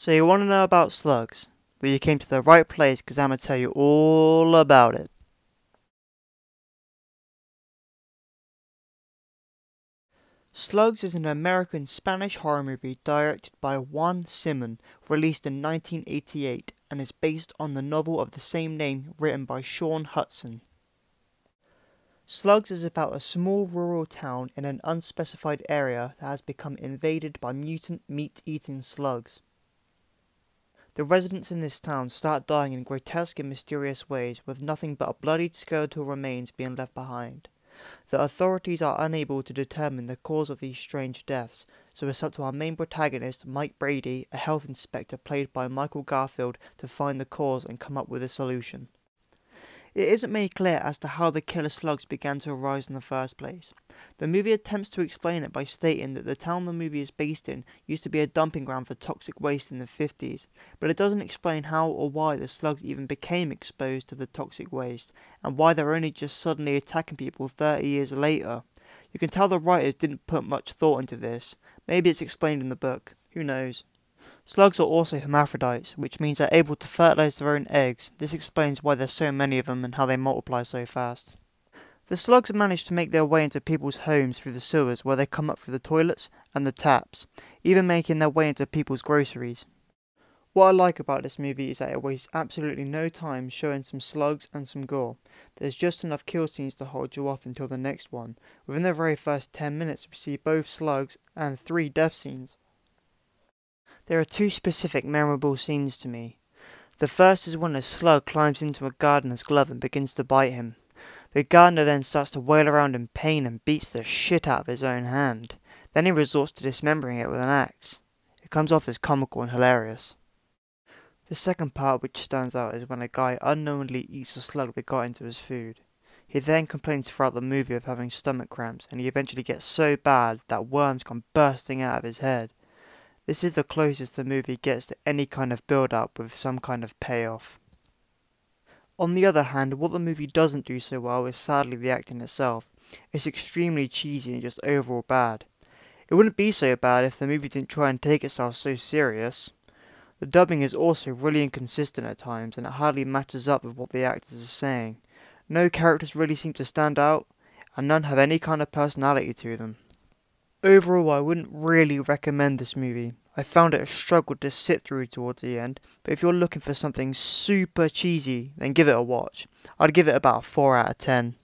So you want to know about slugs? Well, you came to the right place because I'm going to tell you all about it. Slugs is an American Spanish horror movie directed by Juan Simón, released in 1988, and is based on the novel of the same name written by Shaun Hutson. Slugs is about a small rural town in an unspecified area that has become invaded by mutant meat eating slugs. The residents in this town start dying in grotesque and mysterious ways, with nothing but a bloodied skeletal remains being left behind. The authorities are unable to determine the cause of these strange deaths, so it's up to our main protagonist, Mike Brady, a health inspector played by Michael Garfield, to find the cause and come up with a solution. It isn't made clear as to how the killer slugs began to arise in the first place. The movie attempts to explain it by stating that the town the movie is based in used to be a dumping ground for toxic waste in the 50s, but it doesn't explain how or why the slugs even became exposed to the toxic waste, and why they're only just suddenly attacking people 30 years later. You can tell the writers didn't put much thought into this. Maybe it's explained in the book. Who knows? Slugs are also hermaphrodites, which means they're able to fertilize their own eggs. This explains why there's so many of them and how they multiply so fast. The slugs manage to make their way into people's homes through the sewers where they come up through the toilets and the taps, even making their way into people's groceries. What I like about this movie is that it wastes absolutely no time showing some slugs and some gore. There's just enough kill scenes to hold you off until the next one. Within the very first 10 minutes we see both slugs and 3 death scenes. There are two specific memorable scenes to me. The first is when a slug climbs into a gardener's glove and begins to bite him. The gardener then starts to wail around in pain and beats the shit out of his own hand. Then he resorts to dismembering it with an axe. It comes off as comical and hilarious. The second part which stands out is when a guy unknowingly eats a slug that got into his food. He then complains throughout the movie of having stomach cramps and he eventually gets so bad that worms come bursting out of his head. This is the closest the movie gets to any kind of build up with some kind of payoff. On the other hand, what the movie doesn't do so well is sadly the acting itself. It's extremely cheesy and just overall bad. It wouldn't be so bad if the movie didn't try and take itself so serious. The dubbing is also really inconsistent at times and it hardly matches up with what the actors are saying. No characters really seem to stand out, and none have any kind of personality to them. Overall, I wouldn't really recommend this movie. I found it a struggle to sit through towards the end, but if you're looking for something super cheesy, then give it a watch. I'd give it about a 4 out of 10.